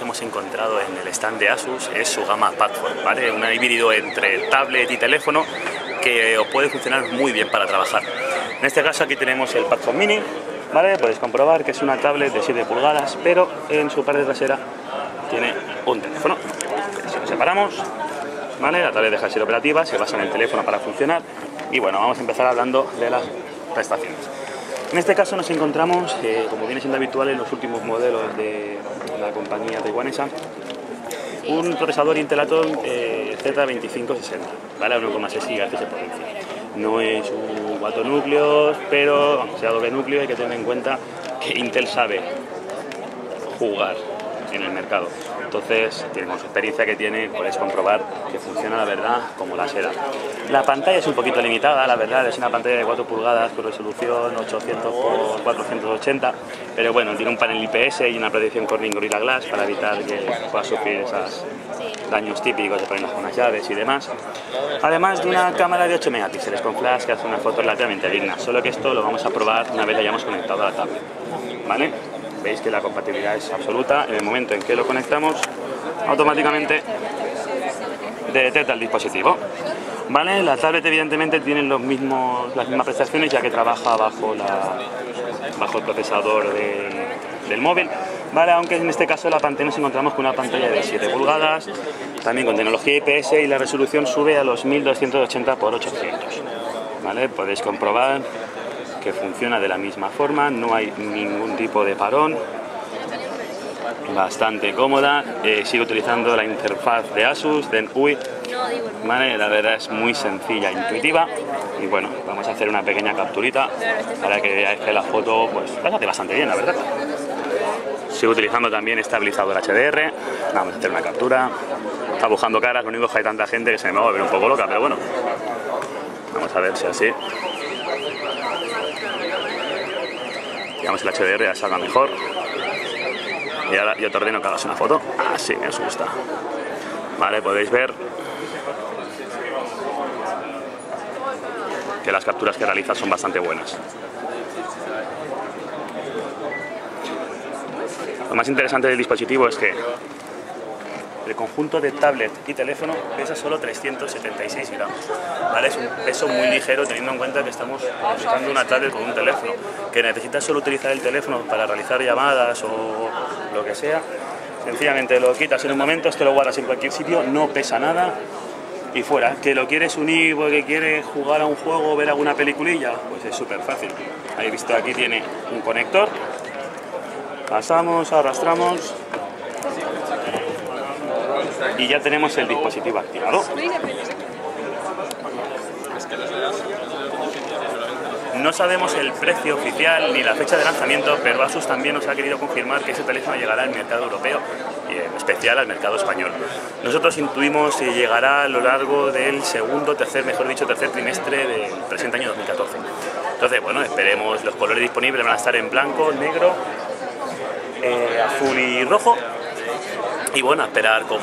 hemos encontrado en el stand de Asus es su gama Padford, ¿vale? Un híbrido entre tablet y teléfono que os puede funcionar muy bien para trabajar. En este caso aquí tenemos el Padford Mini, ¿vale? Podéis comprobar que es una tablet de 7 pulgadas, pero en su parte trasera tiene un teléfono. Si lo separamos, ¿vale? La tablet deja de ser operativa, se basa en el teléfono para funcionar. Y bueno, vamos a empezar hablando de las prestaciones. En este caso nos encontramos, eh, como viene siendo habitual en los últimos modelos de la compañía taiwanesa, un procesador Intel Atom eh, Z2560, ¿vale? A 1,6 GHz de potencia. No es un 4 núcleos, pero sea doble núcleo hay que tener en cuenta que Intel sabe jugar en el mercado. Entonces, con su experiencia que tiene, podéis comprobar que funciona la verdad como la seda. La pantalla es un poquito limitada, la verdad, es una pantalla de 4 pulgadas con resolución 800 x 480, pero bueno, tiene un panel IPS y una protección Corning Gorilla Glass para evitar que pueda sufrir esos daños típicos de poner las llaves y demás. Además de una cámara de 8 megapíxeles con flash que hace una foto relativamente digna, solo que esto lo vamos a probar una vez la hayamos conectado a la tablet. ¿Vale? Veis que la compatibilidad es absoluta. En el momento en que lo conectamos, automáticamente detecta el dispositivo. ¿Vale? La tablet evidentemente tiene los mismos, las mismas prestaciones ya que trabaja bajo, la, bajo el procesador del móvil. ¿Vale? Aunque en este caso la pantalla nos encontramos con una pantalla de 7 pulgadas, también con tecnología IPS y la resolución sube a los 1280 x 800. ¿Vale? Podéis comprobar que funciona de la misma forma, no hay ningún tipo de parón, bastante cómoda, eh, sigo utilizando la interfaz de Asus, de UI, la verdad es muy sencilla, intuitiva. Y bueno, vamos a hacer una pequeña capturita para que veáis que la foto pues hace bastante bien, la verdad. Sigo utilizando también estabilizador HDR, vamos a hacer una captura, está buscando caras, lo único que hay tanta gente que se me va a volver un poco loca, pero bueno, vamos a ver si así digamos el HDR ya salga mejor. Y ahora yo te ordeno que hagas una foto. Así me os gusta. Vale, podéis ver que las capturas que realizas son bastante buenas. Lo más interesante del dispositivo es que el conjunto de tablet y teléfono pesa solo 376 gramos. ¿vale? Es un peso muy ligero teniendo en cuenta que estamos usando una tablet con un teléfono, que necesitas solo utilizar el teléfono para realizar llamadas o lo que sea. Sencillamente lo quitas en un momento, esto lo guardas en cualquier sitio, no pesa nada y fuera. ¿Que lo quieres unir porque quieres jugar a un juego o ver alguna peliculilla? Pues es súper fácil. Ahí visto aquí tiene un conector. Pasamos, arrastramos y ya tenemos el dispositivo activado. No sabemos el precio oficial ni la fecha de lanzamiento, pero Asus también nos ha querido confirmar que ese teléfono llegará al mercado europeo y en especial al mercado español. Nosotros intuimos que llegará a lo largo del segundo, tercer, mejor dicho, tercer trimestre del presente año 2014. Entonces, bueno, esperemos, los colores disponibles van a estar en blanco, negro, eh, azul y rojo y bueno, esperar cómo,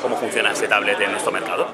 cómo funciona ese tablet en nuestro mercado.